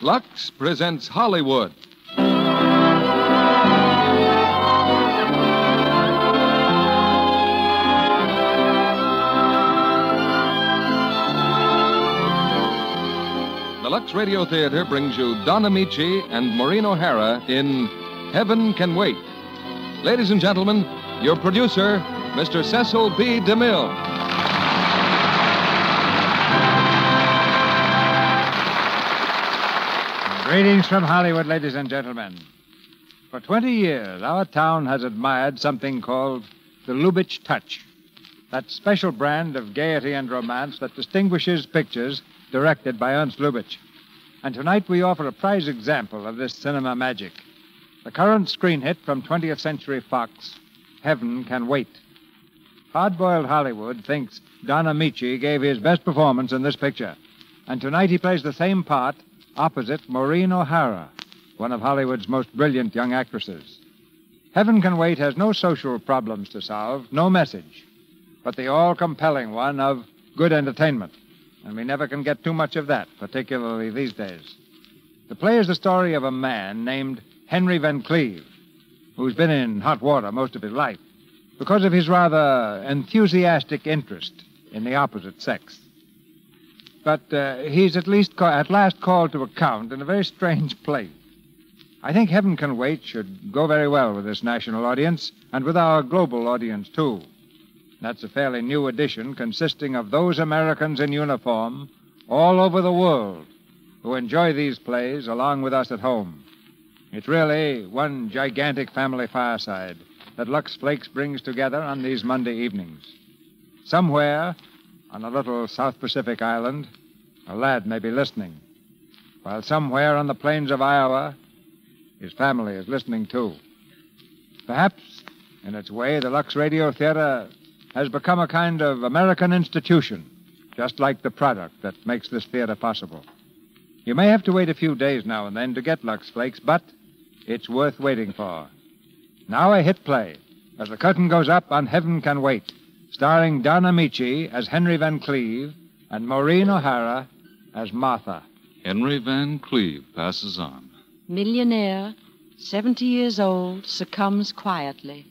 Lux presents Hollywood. The Lux Radio Theater brings you Don Ameche and Maureen O'Hara in Heaven Can Wait. Ladies and gentlemen, your producer, Mr. Cecil B. DeMille. Greetings from Hollywood, ladies and gentlemen. For 20 years, our town has admired something called the Lubitsch Touch, that special brand of gaiety and romance that distinguishes pictures directed by Ernst Lubitsch. And tonight we offer a prize example of this cinema magic. The current screen hit from 20th Century Fox, Heaven Can Wait. Hard boiled Hollywood thinks Don Ameche gave his best performance in this picture. And tonight he plays the same part opposite Maureen O'Hara, one of Hollywood's most brilliant young actresses. Heaven Can Wait has no social problems to solve, no message, but the all compelling one of good entertainment. And we never can get too much of that, particularly these days. The play is the story of a man named Henry Van Cleve, who's been in hot water most of his life because of his rather enthusiastic interest in the opposite sex. But uh, he's at least ca- at last called to account in a very strange place. I think Heaven Can Wait should go very well with this national audience and with our global audience, too. That's a fairly new edition consisting of those Americans in uniform all over the world who enjoy these plays along with us at home. It's really one gigantic family fireside that Lux Flakes brings together on these Monday evenings. Somewhere on a little South Pacific island, a lad may be listening, while somewhere on the plains of Iowa, his family is listening too. Perhaps, in its way, the Lux Radio Theater has become a kind of American institution, just like the product that makes this theater possible. You may have to wait a few days now and then to get Lux Flakes, but it's worth waiting for. Now a hit play, as the curtain goes up on Heaven Can Wait, starring Don Ameche as Henry Van Cleve and Maureen O'Hara as Martha. Henry Van Cleve passes on. Millionaire, 70 years old, succumbs quietly.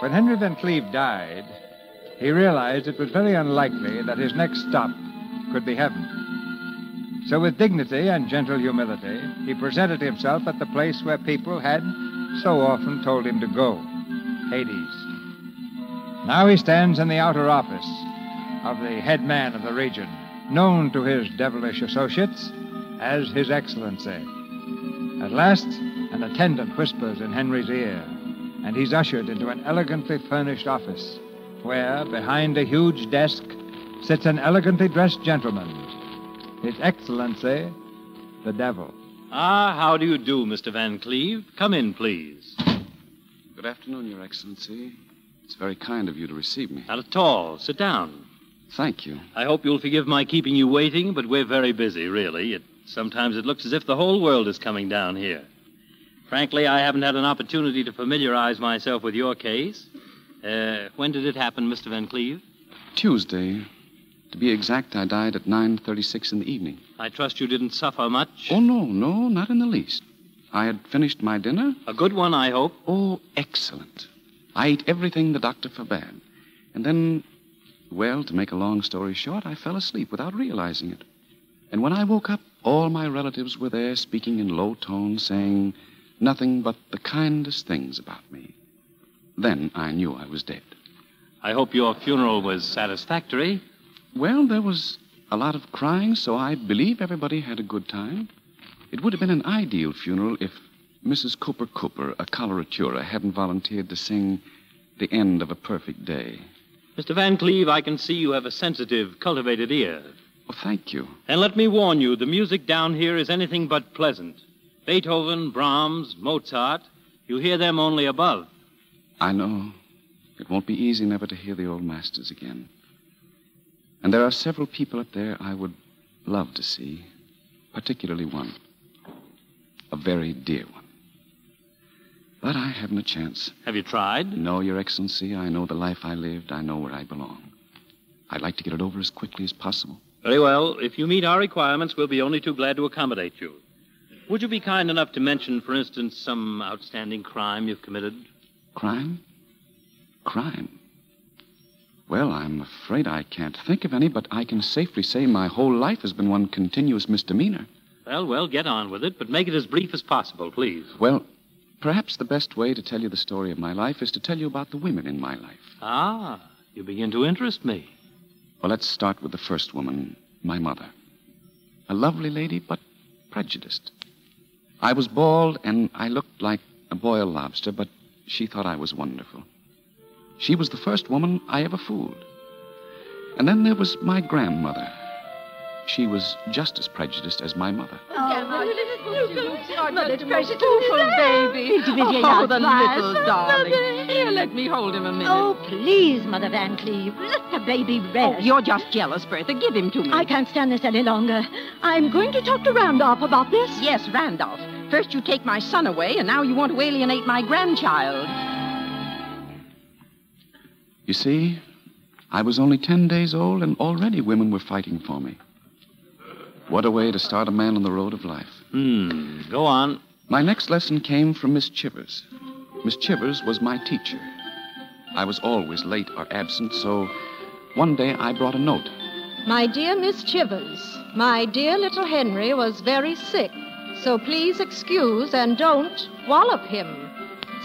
When Henry Van Cleve died, he realized it was very unlikely that his next stop could be heaven. So, with dignity and gentle humility, he presented himself at the place where people had so often told him to go Hades. Now he stands in the outer office of the head man of the region, known to his devilish associates as His Excellency. At last, an attendant whispers in Henry's ear, and he's ushered into an elegantly furnished office where, behind a huge desk, sits an elegantly dressed gentleman. His Excellency, the Devil. Ah, how do you do, Mr. Van Cleve? Come in, please. Good afternoon, Your Excellency. It's very kind of you to receive me. Not at all. Sit down. Thank you. I hope you'll forgive my keeping you waiting, but we're very busy, really. It, sometimes it looks as if the whole world is coming down here. Frankly, I haven't had an opportunity to familiarize myself with your case. Uh, when did it happen, Mr. Van Cleve? Tuesday. To be exact, I died at 9.36 in the evening. I trust you didn't suffer much. Oh, no, no, not in the least. I had finished my dinner. A good one, I hope. Oh, excellent. I ate everything the doctor forbade. And then, well, to make a long story short, I fell asleep without realizing it. And when I woke up, all my relatives were there speaking in low tones, saying nothing but the kindest things about me. Then I knew I was dead. I hope your funeral was satisfactory. Well, there was a lot of crying, so I believe everybody had a good time. It would have been an ideal funeral if Mrs. Cooper Cooper, a coloratura, hadn't volunteered to sing The End of a Perfect Day. Mr. Van Cleve, I can see you have a sensitive, cultivated ear. Oh, thank you. And let me warn you, the music down here is anything but pleasant. Beethoven, Brahms, Mozart, you hear them only above. I know. It won't be easy never to hear the old masters again. And there are several people up there I would love to see, particularly one. A very dear one. But I haven't a chance. Have you tried? No, Your Excellency, I know the life I lived. I know where I belong. I'd like to get it over as quickly as possible. Very well. If you meet our requirements, we'll be only too glad to accommodate you. Would you be kind enough to mention, for instance, some outstanding crime you've committed? Crime? Crime? Well, I'm afraid I can't think of any, but I can safely say my whole life has been one continuous misdemeanor. Well, well, get on with it, but make it as brief as possible, please. Well, perhaps the best way to tell you the story of my life is to tell you about the women in my life. Ah, you begin to interest me. Well, let's start with the first woman, my mother. A lovely lady, but prejudiced. I was bald and I looked like a boiled lobster, but she thought I was wonderful. She was the first woman I ever fooled. And then there was my grandmother. She was just as prejudiced as my mother. Oh, oh, but it's precious little baby. Oh, the little darling. Here, let me hold him a minute. Oh, please, Mother Van Cleve. Let the baby rest. Oh, you're just jealous, Bertha. Give him to me. I can't stand this any longer. I'm going to talk to Randolph about this. Yes, Randolph. First you take my son away, and now you want to alienate my grandchild. You see, I was only ten days old, and already women were fighting for me. What a way to start a man on the road of life. Hmm, go on. My next lesson came from Miss Chivers. Miss Chivers was my teacher. I was always late or absent, so one day I brought a note. My dear Miss Chivers, my dear little Henry was very sick, so please excuse and don't wallop him.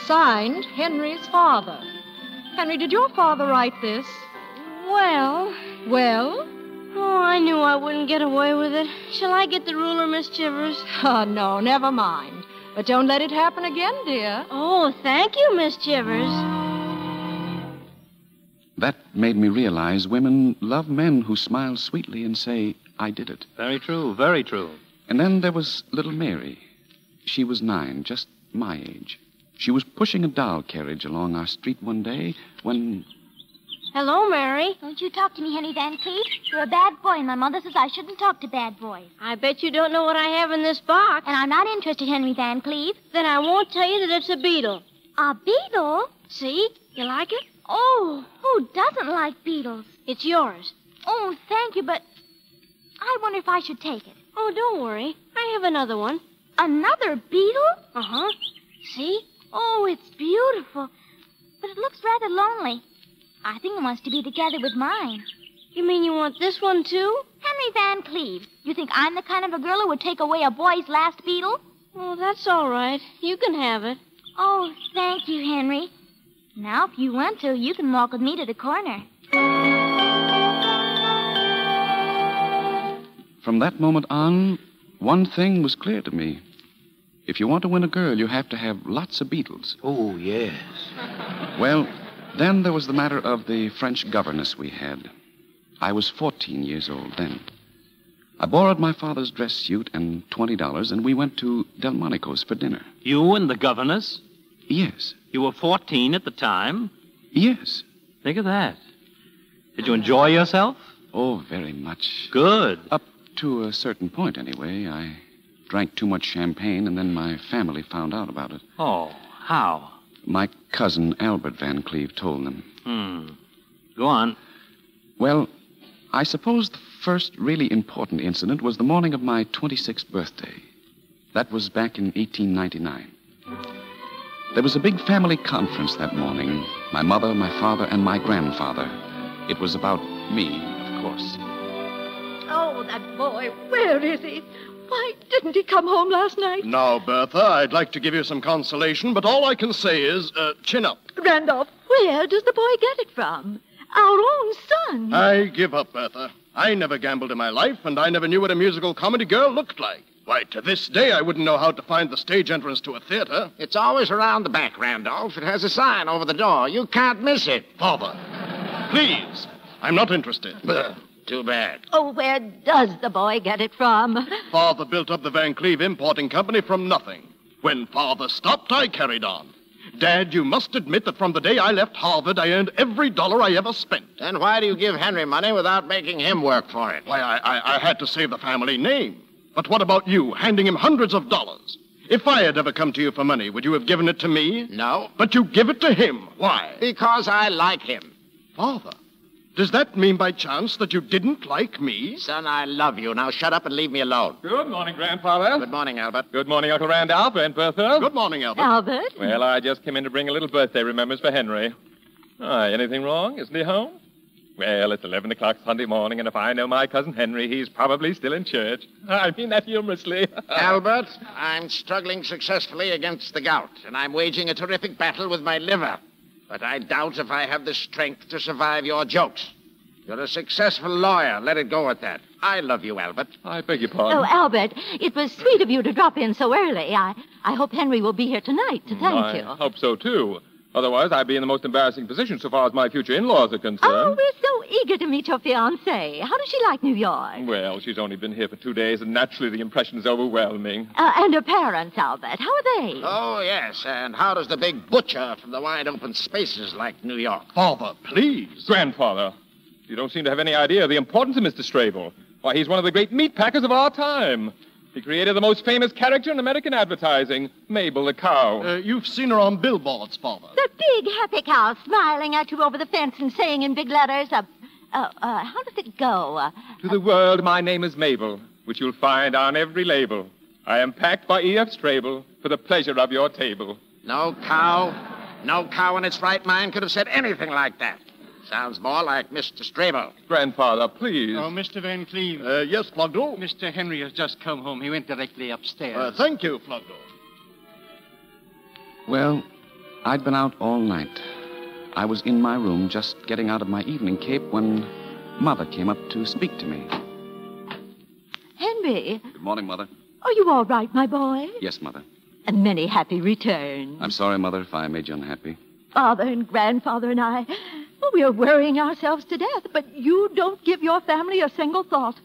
Signed, Henry's father. Henry, did your father write this? Well, Well? oh, I knew I wouldn't get away with it. Shall I get the ruler, Miss Chivers? Oh, no, never mind. But don't let it happen again, dear. Oh, thank you, Miss Chivers. That made me realize women love men who smile sweetly and say, I did it. Very true, very true. And then there was little Mary. She was nine, just my age. She was pushing a doll carriage along our street one day when. Hello, Mary. Don't you talk to me, Henry Van Cleve. You're a bad boy, and my mother says I shouldn't talk to bad boys. I bet you don't know what I have in this box. And I'm not interested, Henry Van Cleve. Then I won't tell you that it's a beetle. A beetle? See? You like it? Oh, who doesn't like beetles? It's yours. Oh, thank you, but I wonder if I should take it. Oh, don't worry. I have another one. Another beetle? Uh huh. See? Oh, it's beautiful. But it looks rather lonely. I think it wants to be together with mine. You mean you want this one, too? Henry Van Cleve, you think I'm the kind of a girl who would take away a boy's last beetle? Oh, that's all right. You can have it. Oh, thank you, Henry. Now, if you want to, you can walk with me to the corner. From that moment on, one thing was clear to me. If you want to win a girl, you have to have lots of beetles. Oh, yes. Well, then there was the matter of the French governess we had. I was 14 years old then. I borrowed my father's dress suit and $20, and we went to Delmonico's for dinner. You and the governess? Yes. You were 14 at the time? Yes. Think of that. Did you enjoy yourself? Oh, very much. Good. Up to a certain point, anyway. I drank too much champagne, and then my family found out about it. Oh, how? My cousin, Albert Van Cleve, told them. Hmm. Go on. Well, I suppose the first really important incident was the morning of my 26th birthday. That was back in 1899. There was a big family conference that morning my mother, my father, and my grandfather. It was about me, of course. Oh, that boy, where is he? Why didn't he come home last night? Now, Bertha, I'd like to give you some consolation, but all I can say is uh, chin up. Randolph, where does the boy get it from? Our own son. I give up, Bertha. I never gambled in my life, and I never knew what a musical comedy girl looked like. Why, to this day, I wouldn't know how to find the stage entrance to a theater. It's always around the back, Randolph. It has a sign over the door. You can't miss it. Father, please. I'm not interested. Too bad. Oh, where does the boy get it from? Father built up the Van Cleve Importing Company from nothing. When Father stopped, I carried on. Dad, you must admit that from the day I left Harvard, I earned every dollar I ever spent. Then why do you give Henry money without making him work for it? Why, I, I, I had to save the family name. But what about you, handing him hundreds of dollars? If I had ever come to you for money, would you have given it to me? No. But you give it to him. Why? Because I like him. Father, does that mean by chance that you didn't like me? Son, I love you. Now shut up and leave me alone. Good morning, Grandfather. Good morning, Albert. Good morning, Uncle Randolph and Bertha. Good morning, Albert. Albert? Well, I just came in to bring a little birthday remembrance for Henry. Aye, anything wrong? Isn't he home? Well, it's 11 o'clock Sunday morning, and if I know my cousin Henry, he's probably still in church. I mean that humorously. Albert, I'm struggling successfully against the gout, and I'm waging a terrific battle with my liver. But I doubt if I have the strength to survive your jokes. You're a successful lawyer. Let it go at that. I love you, Albert. I beg your pardon. Oh. Albert, it was sweet of you to drop in so early. I, I hope Henry will be here tonight to thank I you. I hope so, too. Otherwise, I'd be in the most embarrassing position so far as my future in-laws are concerned. Oh, we're so eager to meet your fiancée. How does she like New York? Well, she's only been here for two days, and naturally the impression is overwhelming. Uh, and her parents, Albert, how are they? Oh, yes. And how does the big butcher from the wide open spaces like New York? Father, please. Grandfather, you don't seem to have any idea of the importance of Mr. Strable. Why, he's one of the great meat packers of our time. He created the most famous character in American advertising, Mabel the cow. Uh, you've seen her on billboards, Father. The big happy cow smiling at you over the fence and saying in big letters, uh, uh, uh, how does it go? Uh, To the world, my name is Mabel, which you'll find on every label. I am packed by E.F. Strable for the pleasure of your table. No cow, no cow in its right mind could have said anything like that. Sounds more like Mr. Strable. Grandfather, please. Oh, Mr. Van Cleve. Uh, yes, Flogdell? Mr. Henry has just come home. He went directly upstairs. Uh, thank you, Flogdell. Well, I'd been out all night. I was in my room just getting out of my evening cape when Mother came up to speak to me. Henry, Good morning, Mother. are you all right, my boy? Yes, Mother. And many happy returns. I'm sorry, Mother, if I made you unhappy. Father and grandfather and I, well, we are worrying ourselves to death, but you don't give your family a single thought.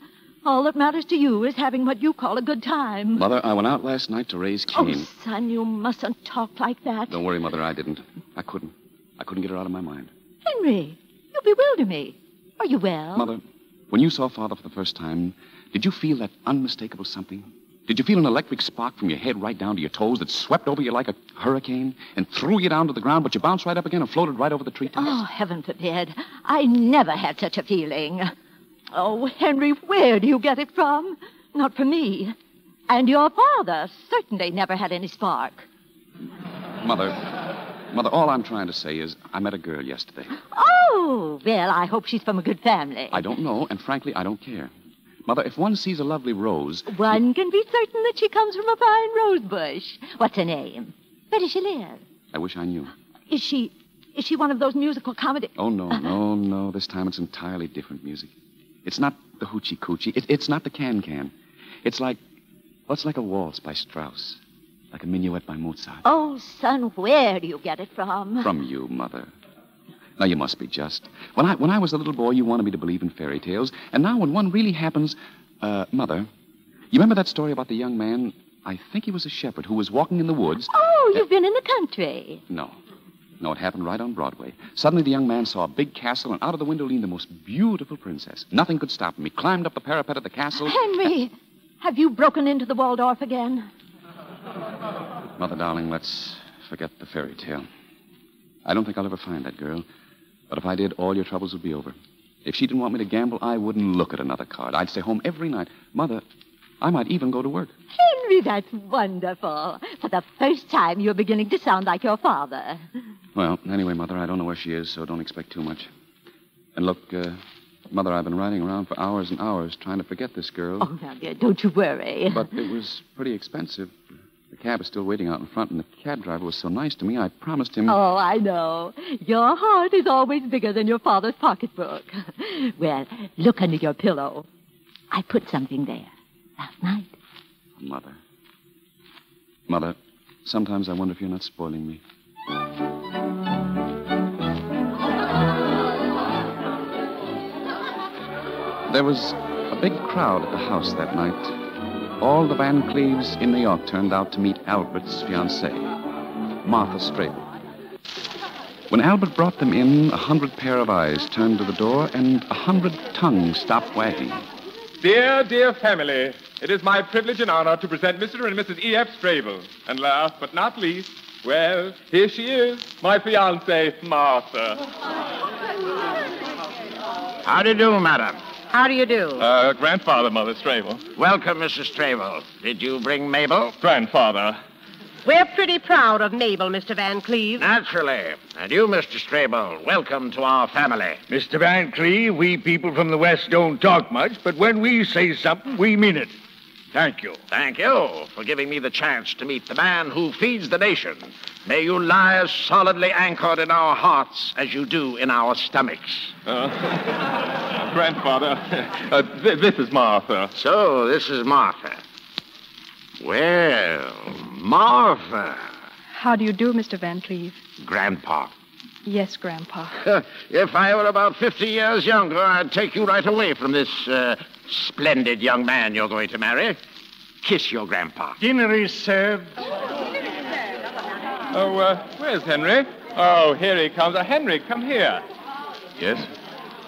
All that matters to you is having what you call a good time. Mother, I went out last night to raise Cain. Oh, son, you mustn't talk like that. Don't worry, Mother, I didn't. I couldn't. I couldn't get her out of my mind. Henry, you bewilder me. Are you well? Mother, when you saw Father for the first time, did you feel that unmistakable something? Did you feel an electric spark from your head right down to your toes that swept over you like a hurricane and threw you down to the ground, but you bounced right up again and floated right over the treetops? Oh, heaven forbid. I never had such a feeling. Oh, Henry, where do you get it from? Not from me. And your father certainly never had any spark. Mother, Mother, all I'm trying to say is I met a girl yesterday. Oh, well, I hope she's from a good family. I don't know, and frankly, I don't care. Mother, if one sees a lovely rose, One can be certain that she comes from a fine rose bush. What's her name? Where does she live? I wish I knew. Is she is she one of those musical comedy? Oh, no, no, no. This time it's entirely different music. It's not the hoochie coochie. It, it's not the can can. It's like, well, like a waltz by Strauss, like a minuet by Mozart. Oh, son, where do you get it from? From you, Mother. Now, you must be just. When I, when I was a little boy, you wanted me to believe in fairy tales. And now, when one really happens. Uh, Mother, you remember that story about the young man? I think he was a shepherd who was walking in the woods. Oh, you've been in the country. No. No, it happened right on Broadway. Suddenly, the young man saw a big castle, and out of the window leaned the most beautiful princess. Nothing could stop him. He climbed up the parapet of the castle. Henry, have you broken into the Waldorf again? Mother, darling, let's forget the fairy tale. I don't think I'll ever find that girl. But if I did, all your troubles would be over. If she didn't want me to gamble, I wouldn't look at another card. I'd stay home every night. Mother, I might even go to work. Henry, that's wonderful. For the first time, you're beginning to sound like your father. Well, anyway, Mother, I don't know where she is, so don't expect too much. And look, uh, Mother, I've been riding around for hours and hours trying to forget this girl. Oh, now, dear, don't you worry. But it was pretty expensive. The cab is still waiting out in front, and the cab driver was so nice to me, I promised him. Oh, I know. Your heart is always bigger than your father's pocketbook. well, look under your pillow. I put something there last night. Mother. Mother, sometimes I wonder if you're not spoiling me. There was a big crowd at the house that night. All the Van Cleves in New York turned out to meet Albert's fiancée, Martha Strable. When Albert brought them in, a hundred pair of eyes turned to the door and a hundred tongues stopped wagging. Dear, dear family, it is my privilege and honor to present Mr. and Mrs. E.F. Strable. And last but not least, well, here she is, my fiancée, Martha. How do you do, madam? How do you do? Uh, grandfather, Mother Strable. Welcome, Mrs. Strable. Did you bring Mabel? Grandfather. We're pretty proud of Mabel, Mr. Van Cleve. Naturally. And you, Mr. Strable, welcome to our family. Mr. Van Cleve, we people from the West don't talk much, but when we say something, we mean it. Thank you. Thank you for giving me the chance to meet the man who feeds the nation. May you lie as solidly anchored in our hearts as you do in our stomachs. Uh, grandfather, uh, th- this is Martha. So, this is Martha. Well, Martha. How do you do, Mr. Van Cleve? Grandpa. Yes, Grandpa. if I were about 50 years younger, I'd take you right away from this uh, splendid young man you're going to marry. Kiss your grandpa. Dinner is served. Oh, uh, where's Henry? Oh, here he comes. Uh, Henry, come here. Yes?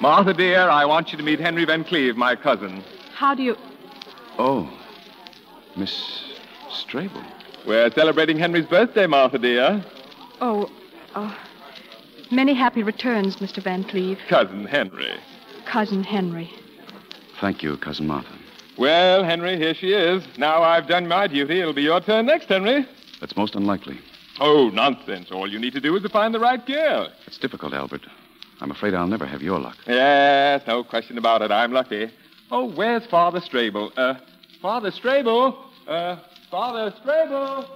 Martha, dear, I want you to meet Henry Van Cleve, my cousin. How do you. Oh, Miss Strable. We're celebrating Henry's birthday, Martha, dear. Oh, uh, many happy returns, Mr. Van Cleve. Cousin Henry. Cousin Henry. Thank you, Cousin Martha. Well, Henry, here she is. Now I've done my duty. It'll be your turn next, Henry. That's most unlikely. Oh, nonsense. All you need to do is to find the right girl. It's difficult, Albert. I'm afraid I'll never have your luck. Yes, no question about it. I'm lucky. Oh, where's Father Strabel? Uh, Father Strabel? Uh, Father Strabel?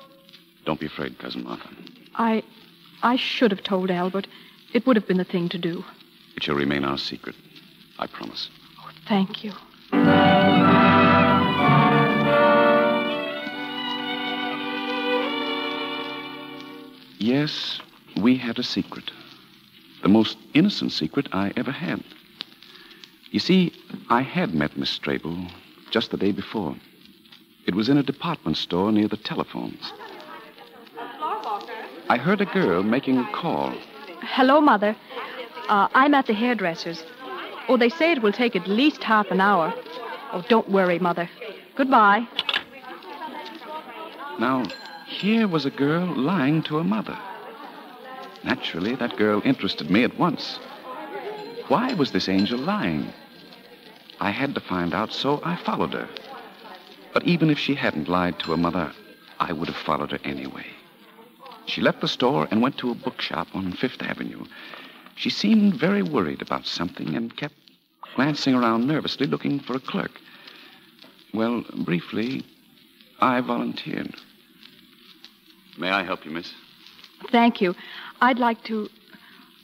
Don't be afraid, Cousin Martha. I. I should have told Albert. It would have been the thing to do. It shall remain our secret. I promise. Oh, Thank you. Yes, we had a secret. The most innocent secret I ever had. You see, I had met Miss Strable just the day before. It was in a department store near the telephones. I heard a girl making a call. Hello, Mother. Uh, I'm at the hairdresser's. Oh, they say it will take at least half an hour. Oh, don't worry, Mother. Goodbye. Now, here was a girl lying to her mother. Naturally, that girl interested me at once. Why was this angel lying? I had to find out, so I followed her. But even if she hadn't lied to her mother, I would have followed her anyway. She left the store and went to a bookshop on Fifth Avenue. She seemed very worried about something and kept glancing around nervously looking for a clerk. Well, briefly, I volunteered. May I help you, miss? Thank you. I'd like to.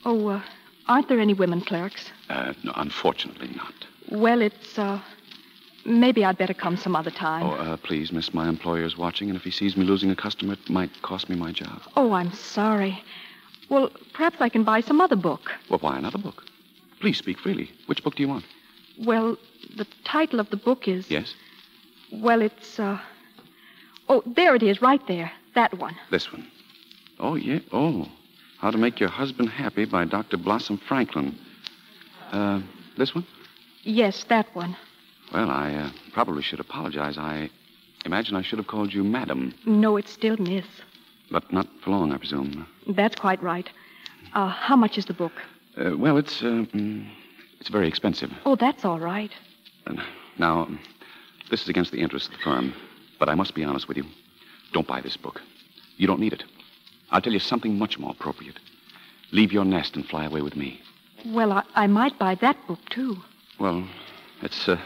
Oh, uh, aren't there any women clerks? Uh, no, unfortunately not. Well, it's, uh. Maybe I'd better come some other time. Oh, uh, please, miss, my employer's watching, and if he sees me losing a customer, it might cost me my job. Oh, I'm sorry. Well, perhaps I can buy some other book. Well, why another book? Please speak freely. Which book do you want? Well, the title of the book is. Yes? Well, it's, uh. Oh, there it is, right there. That one. This one. Oh, yeah. Oh. How to Make Your Husband Happy by Dr. Blossom Franklin. Uh, this one? Yes, that one. Well, I uh, probably should apologize. I imagine I should have called you Madam, No, it's still Miss. but not for long, I presume. That's quite right. Uh, how much is the book? Uh, well, it's uh, mm, it's very expensive. Oh, that's all right. Now, this is against the interest of the firm, but I must be honest with you. Don't buy this book. You don't need it. I'll tell you something much more appropriate. Leave your nest and fly away with me. Well, I, I might buy that book, too. Well, it's uh,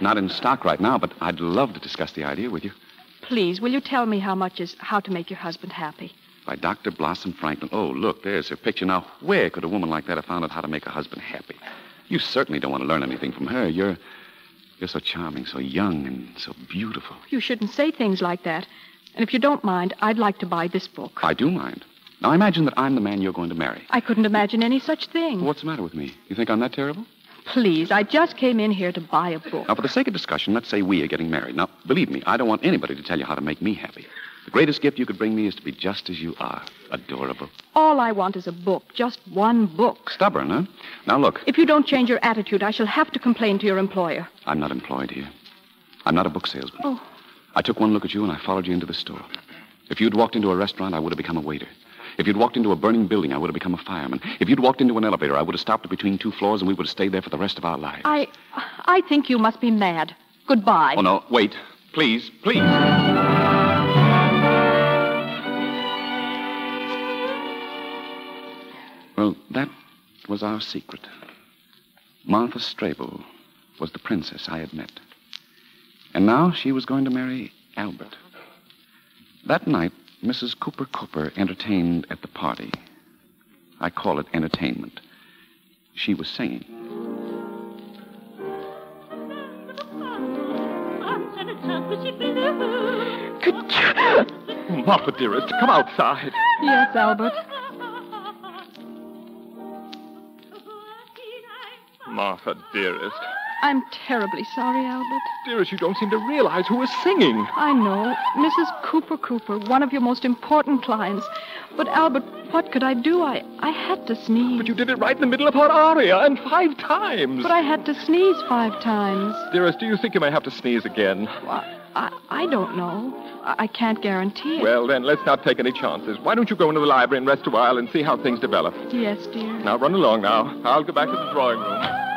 not in stock right now, but I'd love to discuss the idea with you. Please, will you tell me how much is How to Make Your Husband Happy? By Dr. Blossom Franklin. Oh, look, there's her picture. Now, where could a woman like that have found out how to make a husband happy? You certainly don't want to learn anything from her. You're you're so charming, so young, and so beautiful. You shouldn't say things like that. And if you don't mind, I'd like to buy this book. I do mind. Now imagine that I'm the man you're going to marry. I couldn't imagine any such thing. What's the matter with me? You think I'm that terrible? Please, I just came in here to buy a book. Now, for the sake of discussion, let's say we are getting married. Now, believe me, I don't want anybody to tell you how to make me happy. The greatest gift you could bring me is to be just as you are. Adorable. All I want is a book, just one book. Stubborn, huh? Now, look, If you don't change your attitude, I shall have to complain to your employer. I'm not employed here. I'm not a book salesman. Oh. I took one look at you and I followed you into the store. If you'd walked into a restaurant, I would have become a waiter. If you'd walked into a burning building, I would have become a fireman. If you'd walked into an elevator, I would have stopped between two floors and we would have stayed there for the rest of our lives. I. I think you must be mad. Goodbye. Oh, no. Wait. Please, please. Was our secret. Martha Strabel was the princess I had met. And now she was going to marry Albert. That night, Mrs. Cooper Cooper entertained at the party. I call it entertainment. She was singing. Martha, dearest, come outside. Yes, Albert. Martha, dearest. I'm terribly sorry, Albert. Dearest, you don't seem to realize who is singing. I know. Mrs. Cooper Cooper, one of your most important clients. But, Albert, what could I do? I, I had to sneeze. But you did it right in the middle of her aria, and five times. But I had to sneeze five times. Dearest, do you think you may have to sneeze again? Well, I, I don't know. I, I can't guarantee it. Well, then, let's not take any chances. Why don't you go into the library and rest a while and see how things develop? Yes, dear. Now, run along now. I'll go back to the drawing room.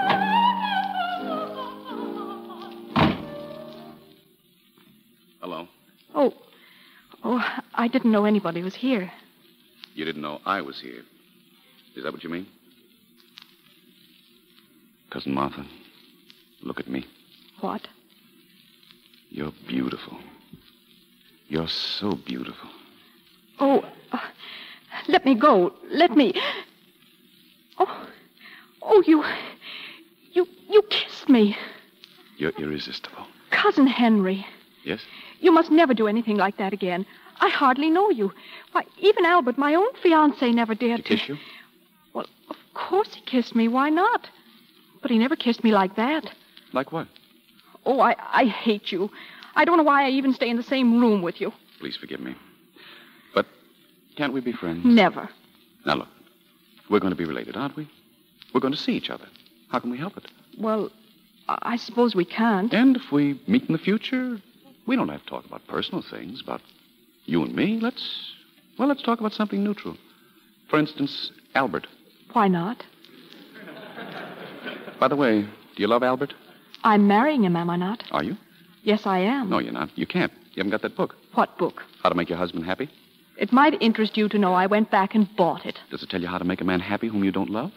I didn't know anybody was here. You didn't know I was here. Is that what you mean? Cousin Martha, look at me. What? You're beautiful. You're so beautiful. Oh, uh, let me go. Let me. Oh, oh, you, you, you kissed me, You're irresistible. cousin Henry. Yes? You must never do anything like that again. I hardly know you. Why, even Albert, my own fiance, never dared To kiss you? Well, of course he kissed me. Why not? But he never kissed me like that. Like what? Oh, I, I hate you. I don't know why I even stay in the same room with you. Please forgive me. But can't we be friends? Never. Now, look. We're going to be related, aren't we? We're going to see each other. How can we help it? Well, I I suppose we can't. And if we meet in the future, we don't have to talk about personal things, about you and me. Let's, well, let's talk about something neutral. For instance, Albert. Why not? By the way, do you love Albert? I'm marrying him, am I not? Are you? Yes, I am. No, you're not. You can't. You haven't got that book. What book? How to make your husband happy? It might interest you to know I went back and bought it. Does it tell you how to make a man happy whom you don't love?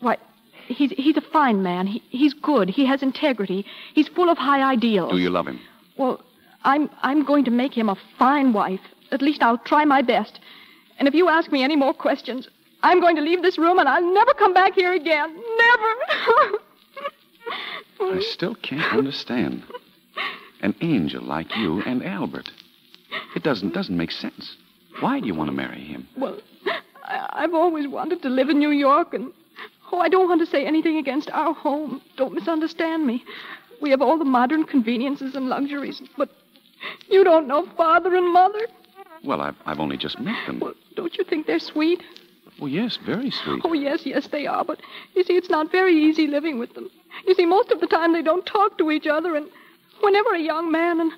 Why, he's he's a fine man. He, he's good. He has integrity. He's full of high ideals. Do you love him? Well, I'm I'm going to make him a fine wife. At least I'll try my best. And if you ask me any more questions, I'm going to leave this room and I'll never come back here again. Never. I still can't understand. An angel like you and Albert. It doesn't doesn't make sense. Why do you want to marry him? well, I, I've always wanted to live in New York, and oh, I don't want to say anything against our home. Don't misunderstand me. We have all the modern conveniences and luxuries, but you don't know father and mother. Well, I've, I've only just met them. Don't you think they're sweet? Well, yes, very sweet. Oh, yes, yes, they are. But you see, it's not very easy living with them. You see, most of the time they don't talk to each other, and whenever a young man and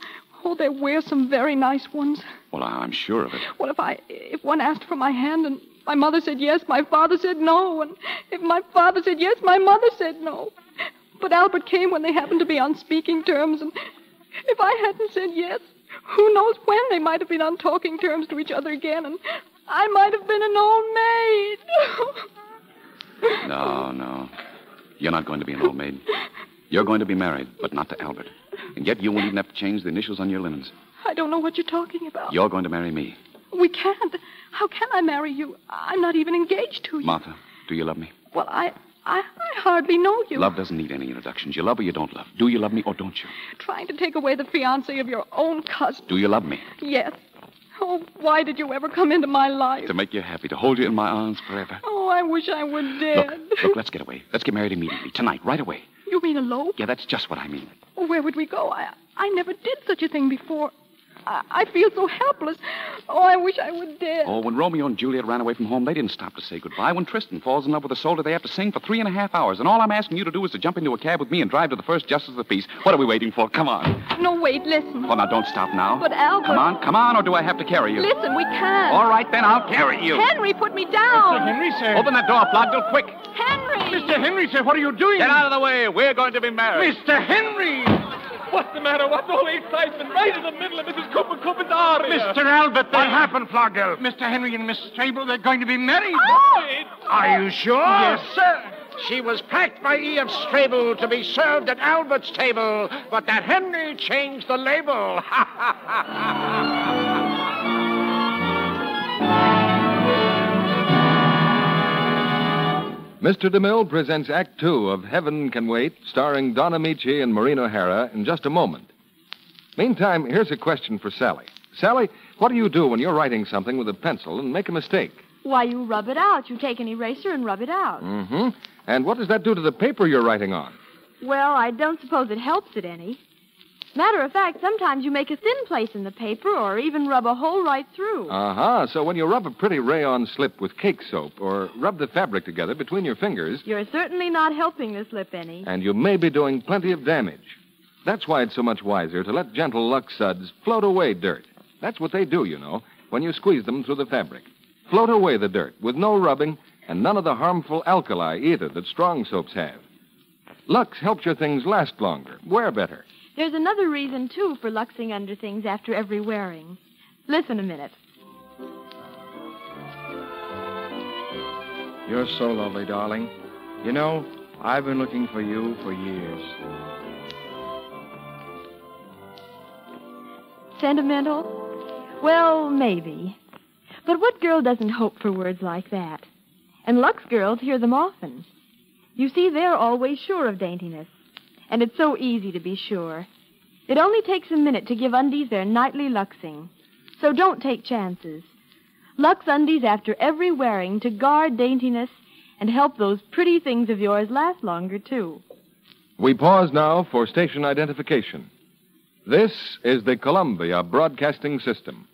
oh, they wear some very nice ones. Well, I'm sure of it. Well, if I if one asked for my hand and my mother said yes, my father said no, and if my father said yes, my mother said no. But Albert came when they happened to be on speaking terms, and if I hadn't said yes, who knows when they might have been on talking terms to each other again, and I might have been an old maid. No, no. You're not going to be an old maid. You're going to be married, but not to Albert. And yet you won't even have to change the initials on your linens. I don't know what you're talking about. You're going to marry me. We can't. How can I marry you? I'm not even engaged to you. Martha, do you love me? Well, I, I, I hardly know you. Love doesn't need any introductions. You love or you don't love. Do you love me or don't you? Trying to take away the fiance of your own cousin. Do you love me? Yes. Oh, why did you ever come into my life? To make you happy, to hold you in my arms forever. Oh, I wish I were dead. Look, look let's get away. Let's get married immediately. Tonight, right away. You mean elope? Yeah, that's just what I mean. Oh, where would we go? I, I never did such a thing before. I, I feel so helpless. Oh, I wish I were dead. Oh, when Romeo and Juliet ran away from home, they didn't stop to say goodbye. When Tristan falls in love with Isolde, they have to sing for three and a half hours. And all I'm asking you to do is to jump into a cab with me and drive to the first justice of the peace. What are we waiting for? Come on. No, wait, listen. Oh, now don't stop now. But Albert. Come on, come on, or do I have to carry you? Listen, we can't. All right, then I'll carry you. Henry, put me down. Mr. Henry, sir. Open that door, Flogdell, quick. Henry. Mr. Henry, sir, what are you doing? Get out of the way. We're going to be married. Mr. Henry! What's the matter? What's all the excitement? Right in the middle of Mrs. Cooper Cooper's aria. Mr. Albert, what happened, Flogdell? Mr. Henry and Miss Strable, they're going to be married. Oh! Are you sure? Yes, sir. She was packed by E.F. Strable to be served at Albert's table, but that Henry changed the label. Mr. DeMille presents Act Two of Heaven Can Wait, starring Don Ameche and Maureen O'Hara, in just a moment. Meantime, here's a question for Sally. Sally, what do you do when you're writing something with a pencil and make a mistake? Why, you rub it out. You take an eraser and rub it out. Mm-hmm. And what does that do to the paper you're writing on? Well, I don't suppose it helps it any. Matter of fact, sometimes you make a thin place in the paper or even rub a hole right through. Uh-huh. So when you rub a pretty rayon slip with cake soap or rub the fabric together between your fingers, You're certainly not helping the slip any. and you may be doing plenty of damage. That's why it's so much wiser to let gentle Lux suds float away dirt. That's what they do, you know, when you squeeze them through the fabric. Float away the dirt with no rubbing and none of the harmful alkali either that strong soaps have. Lux helps your things last longer, wear better. There's another reason, too, for luxing under things after every wearing. Listen a minute. You're so lovely, darling. You know, I've been looking for you for years. Sentimental? Well, maybe. But what girl doesn't hope for words like that? And Lux girls hear them often. You see, they're always sure of daintiness. And it's so easy to be sure. It only takes a minute to give undies their nightly luxing. So don't take chances. Lux undies after every wearing to guard daintiness and help those pretty things of yours last longer, too. We pause now for station identification. This is the Columbia Broadcasting System.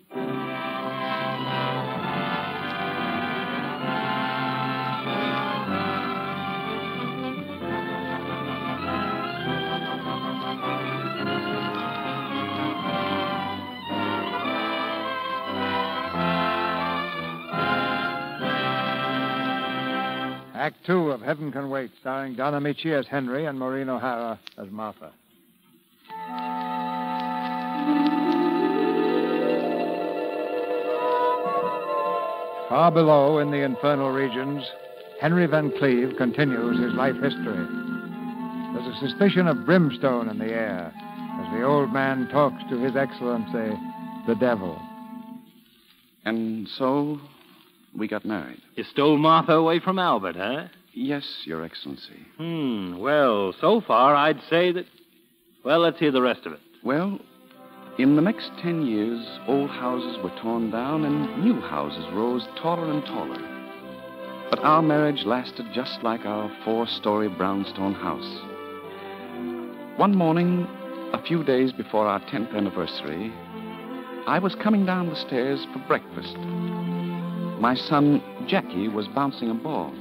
Act Two of Heaven Can Wait, starring Don Ameche as Henry and Maureen O'Hara as Martha. Far below in the infernal regions, Henry Van Cleve continues his life history. There's a suspicion of brimstone in the air as the old man talks to His Excellency, the devil. And so we got married. You stole Martha away from Albert, huh? Yes, Your Excellency. Hmm. Well, so far, I'd say that. Well, let's hear the rest of it. Well, in the next ten years, old houses were torn down and new houses rose taller and taller. But our marriage lasted just like our four story brownstone house. One morning, a few days before our 10th anniversary, I was coming down the stairs for breakfast. My son, Jackie, was bouncing a ball.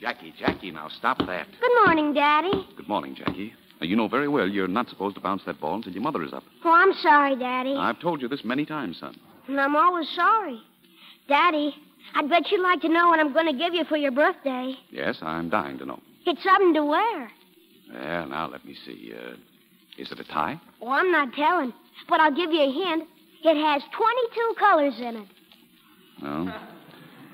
Jackie, Jackie, now stop that. Good morning, Daddy. Good morning, Jackie. Now, you know very well you're not supposed to bounce that ball until your mother is up. Oh, I'm sorry, Daddy. I've told you this many times, son. And I'm always sorry. Daddy, I'd bet you'd like to know what I'm going to give you for your birthday. Yes, I'm dying to know. It's something to wear. Well, now let me see. Uh, is it a tie? Oh, I'm not telling. But I'll give you a hint. It has 22 colors in it. Well,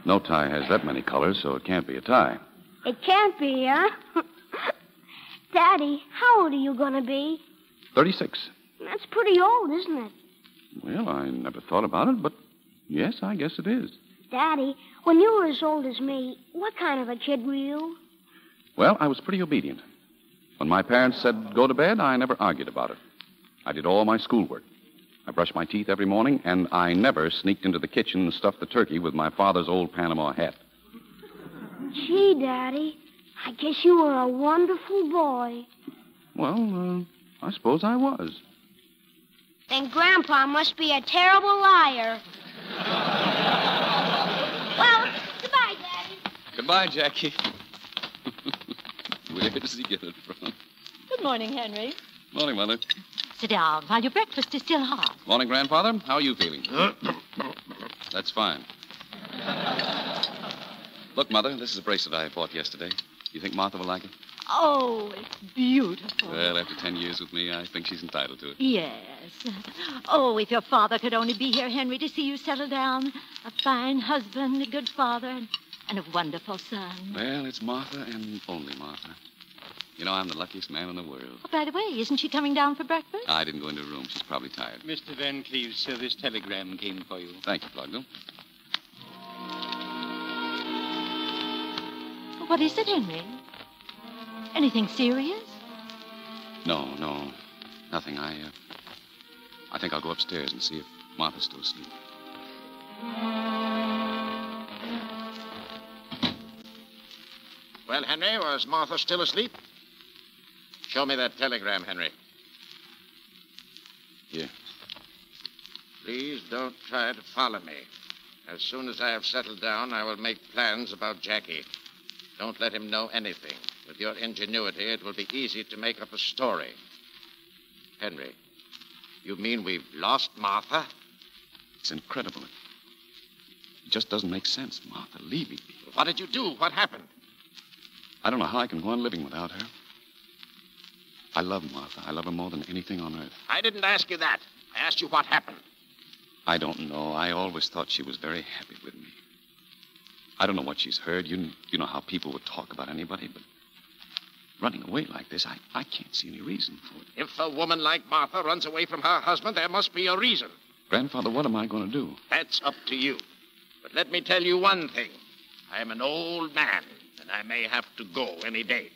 no tie has that many colors, so it can't be a tie. It can't be, huh? Daddy, how old are you going to be? 36. That's pretty old, isn't it? Well, I never thought about it, but yes, I guess it is. Daddy, when you were as old as me, what kind of a kid were you? Well, I was pretty obedient. When my parents said go to bed, I never argued about it. I did all my schoolwork. I brushed my teeth every morning, and I never sneaked into the kitchen and stuffed the turkey with my father's old Panama hat. Gee, Daddy, I guess you were a wonderful boy. Well, uh, I suppose I was. Then Grandpa must be a terrible liar. well, goodbye, Daddy. Goodbye, Jackie. Where does he get it from? Good morning, Henry. Morning, Mother. Sit down while your breakfast is still hot. Morning, Grandfather. How are you feeling? That's fine. Look, Mother, this is a bracelet I bought yesterday. You think Martha will like it? Oh, it's beautiful. Well, after ten years with me, I think she's entitled to it. Yes. Oh, if your father could only be here, Henry, to see you settle down. A fine husband, a good father, and, and a wonderful son. Well, it's Martha and only Martha. You know, I'm the luckiest man in the world. Oh, by the way, isn't she coming down for breakfast? I didn't go into her room. She's probably tired. Mr. Van Cleve's service telegram came for you. Thank you, Flogdell. What is it, Henry? Anything serious? No, no. Nothing. I, uh, I think I'll go upstairs and see if Martha's still asleep. Well, Henry, was Martha still asleep? Show me that telegram, Henry. Here. Please don't try to follow me. As soon as I have settled down, I will make plans about Jackie. Don't let him know anything. With your ingenuity, it will be easy to make up a story. Henry, you mean we've lost Martha? It's incredible. It just doesn't make sense, Martha leaving me. What did you do? What happened? I don't know how I can go on living without her. I love Martha. I love her more than anything on earth. I didn't ask you that. I asked you what happened. I don't know. I always thought she was very happy with me. I don't know what she's heard. You, you know how people would talk about anybody, but running away like this, I, I can't see any reason for it. If a woman like Martha runs away from her husband, there must be a reason. Grandfather, what am I going to do? That's up to you. But let me tell you one thing. I am an old man, and I may have to go any day.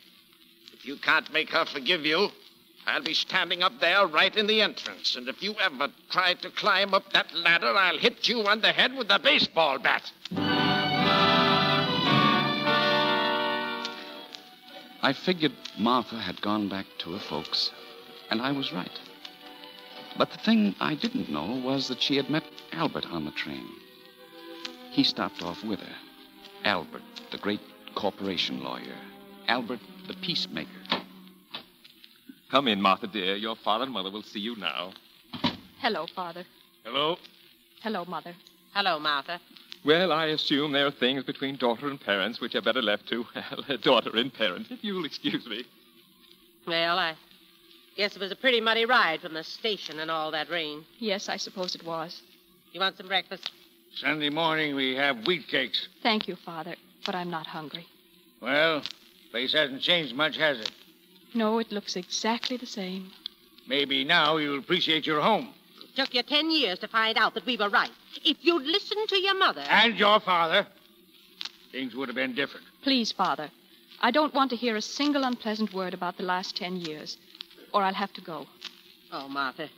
If you can't make her forgive you, I'll be standing up there right in the entrance. And if you ever try to climb up that ladder, I'll hit you on the head with a baseball bat. I figured Martha had gone back to her folks, and I was right. But the thing I didn't know was that she had met Albert on the train. He stopped off with her. Albert, the great corporation lawyer. Albert, the peacemaker. Come in, Martha, dear. Your father and mother will see you now. Hello, Father. Hello. Hello, Mother. Hello, Martha. Well, I assume there are things between daughter and parents which are better left to well, daughter and parent, if you'll excuse me. Well, I guess it was a pretty muddy ride from the station in all that rain. Yes, I suppose it was. You want some breakfast? Sunday morning we have wheat cakes. Thank you, Father, but I'm not hungry. Well, place hasn't changed much, has it? No, it looks exactly the same. Maybe now you'll appreciate your home. It took you ten years to find out that we were right. If you'd listened to your mother. And your father. Things would have been different. Please, Father, I don't want to hear a single unpleasant word about the last ten years, or I'll have to go. Oh, Martha,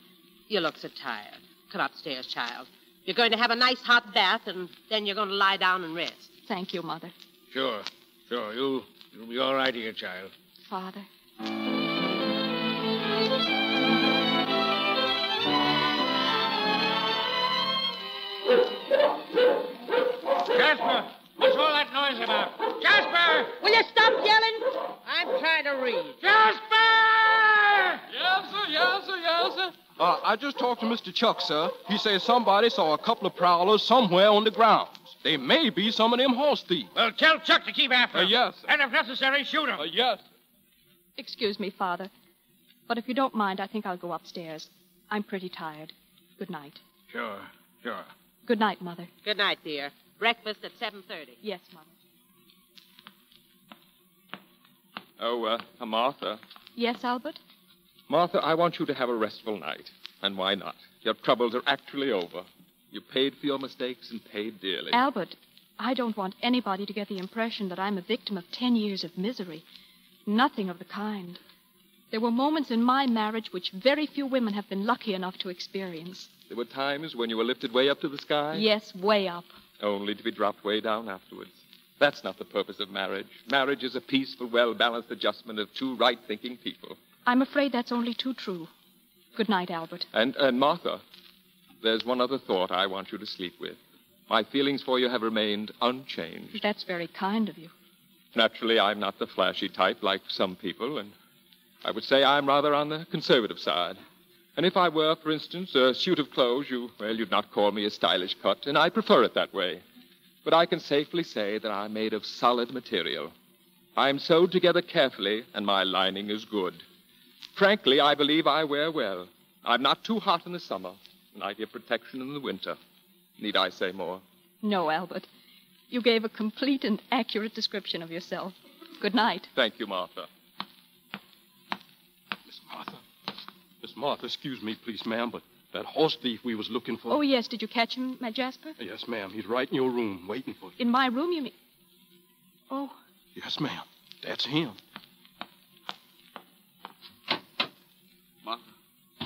you look so tired. Come upstairs, child. You're going to have a nice hot bath, and then you're going to lie down and rest. Thank you, Mother. Sure, sure. You'll, you'll be all right here, child. Father. Jasper, what's all that noise about? Jasper! Will you stop yelling? I'm trying to read. Jasper! Yes, sir, yes, sir, yes, sir. Uh, I just talked to Mr. Chuck, sir. He says somebody saw a couple of prowlers somewhere on the grounds. They may be some of them horse thieves. Well, tell Chuck to keep after Uh, him. yes, sir. And if necessary, shoot him. Uh, yes. Excuse me, Father, but if you don't mind, I think I'll go upstairs. I'm pretty tired. Good night. Sure, sure. Good night, Mother. Good night, dear. Breakfast at 7.30. Yes, Mother. Oh, uh, uh, Martha. Yes, Albert? Martha, I want you to have a restful night. And why not? Your troubles are actually over. You paid for your mistakes and paid dearly. Albert, I don't want anybody to get the impression that I'm a victim of ten years of misery. Nothing of the kind. There were moments in my marriage which very few women have been lucky enough to experience. There were times when you were lifted way up to the sky. Yes, way up. Only to be dropped way down afterwards. That's not the purpose of marriage. Marriage is a peaceful, well balanced adjustment of two right thinking people. I'm afraid that's only too true. Good night, Albert. And, and Martha, there's one other thought I want you to sleep with. My feelings for you have remained unchanged. That's very kind of you. Naturally, I'm not the flashy type like some people, and I would say I'm rather on the conservative side. And if I were, for instance, a suit of clothes, you, well, you'd not call me a stylish cut, and I prefer it that way. But I can safely say that I'm made of solid material. I'm sewed together carefully, and my lining is good. Frankly, I believe I wear well. I'm not too hot in the summer, and I give protection in the winter. Need I say more? No, Albert. You gave a complete and accurate description of yourself. Good night. Thank you, Martha. Miss Martha. Miss Martha, excuse me, please, ma'am, but that horse thief we was looking for. Oh, yes. Did you catch him, Ma- Jasper? Yes, ma'am. He's right in your room, waiting for you. In my room, you mean? Oh, Yes, ma'am. That's him.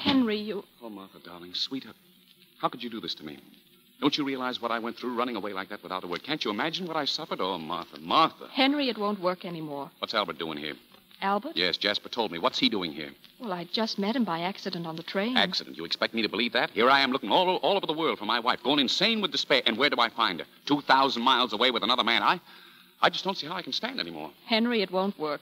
Henry, you. Oh, Martha, darling, sweetheart. How could you do this to me? Don't you realize what I went through running away like that without a word? Can't you imagine what I suffered? Oh, Martha, Martha. Henry, it won't work anymore. What's Albert doing here? Albert? Yes, Jasper told me. What's he doing here? Well, I just met him by accident on the train. Accident. You expect me to believe that? Here I am looking all, all over the world for my wife, going insane with despair. And where do I find her? 2,000 miles away with another man. I, I just don't see how I can stand anymore. Henry, it won't work.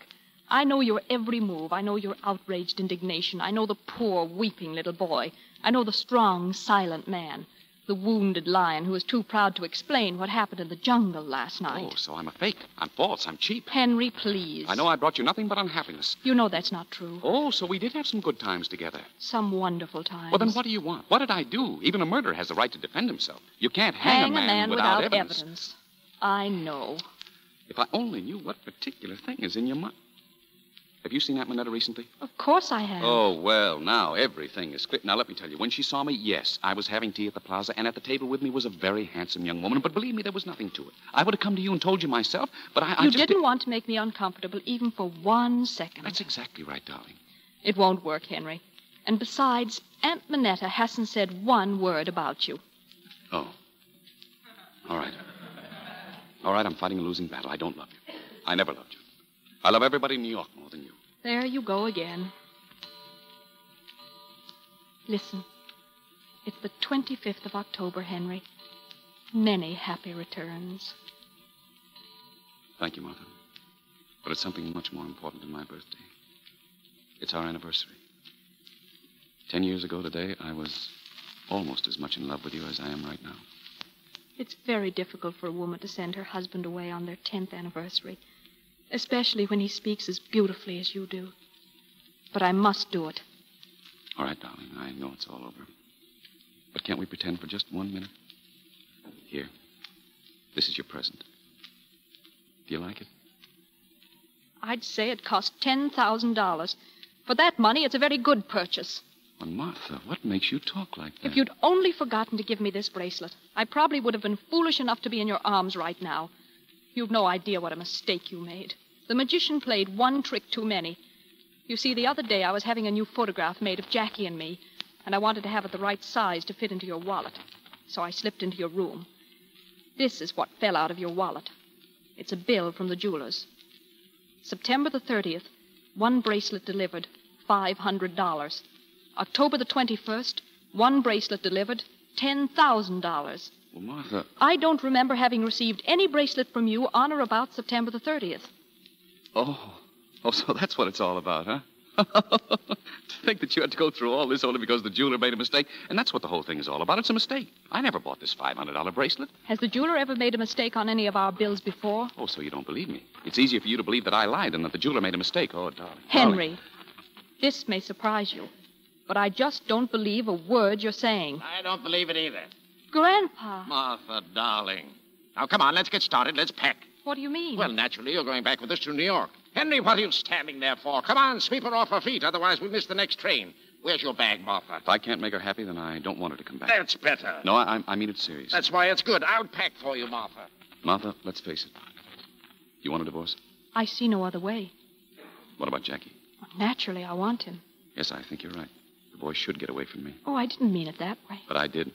I know your every move. I know your outraged indignation. I know the poor, weeping little boy. I know the strong, silent man. The wounded lion who is too proud to explain what happened in the jungle last oh, night. Oh, so I'm a fake. I'm false. I'm cheap. Henry, please. I know I brought you nothing but unhappiness. You know that's not true. Oh, so we did have some good times together. Some wonderful times. Well, then what do you want? What did I do? Even a murderer has the right to defend himself. You can't hang, Hang a man, without, evidence. evidence. I know. If I only knew what particular thing is in your mind. Have you seen Aunt Minetta recently? Of course I have. Oh, well, now everything is clear. Now, let me tell you, when she saw me, yes, I was having tea at the plaza, and at the table with me was a very handsome young woman, but believe me, there was nothing to it. I would have come to you and told you myself, but I, I you just. didn't want to make me uncomfortable even for one second. That's exactly right, darling. It won't work, Henry. And besides, Aunt Minetta hasn't said one word about you. Oh. All right. All right, I'm fighting a losing battle. I don't love you. I never loved you. I love everybody in New York more than you. There you go again. Listen, it's the 25th of October, Henry. Many happy returns. Thank you, Martha. But it's something much more important than my birthday. It's our anniversary. Ten years ago today, I was almost as much in love with you as I am right now. It's very difficult for a woman to send her husband away on their 10th anniversary, especially when he speaks as beautifully as you do. But I must do it. All right, darling, I know it's all over. But can't we pretend for just one minute? Here. This is your present. Do you like it? I'd say it cost $10,000. For that money, it's a very good purchase. Well, Martha, what makes you talk like that? If you'd only forgotten to give me this bracelet, I probably would have been foolish enough to be in your arms right now. You've no idea what a mistake you made. The magician played one trick too many. You see, the other day I was having a new photograph made of Jackie and me, and I wanted to have it the right size to fit into your wallet. So I slipped into your room. This is what fell out of your wallet. It's a bill from the jeweler's. September the 30th, one bracelet delivered, $500. October the 21st, one bracelet delivered, $10,000. Well, Martha. I don't remember having received any bracelet from you on or about September the 30th. Oh. Oh, so that's what it's all about, huh? to think that you had to go through all this only because the jeweler made a mistake. And that's what the whole thing is all about. It's a mistake. I never bought this $500 bracelet. Has the jeweler ever made a mistake on any of our bills before? Oh, so you don't believe me? It's easier for you to believe that I lied than that the jeweler made a mistake. Oh, darling. Henry, this may surprise you, but I just don't believe a word you're saying. I don't believe it either. Grandpa, Martha, darling. Now, come on, let's get started. Let's pack. what do you mean? Well, naturally, you're going back with us to New York. Henry, what are you standing there for? Come on, sweep her off her feet, otherwise we'll miss the next train. Where's your bag, Martha? If I can't make her happy, then I don't want her to come back. That's better. No, I, I mean it serious. That's why it's good. I'll pack for you, Martha. Martha, let's face it. You want a divorce? I see no other way. What about Jackie? Naturally, I want him. Yes, I think you're right. The boy should get away from me. Oh, I didn't mean it that way. But I did.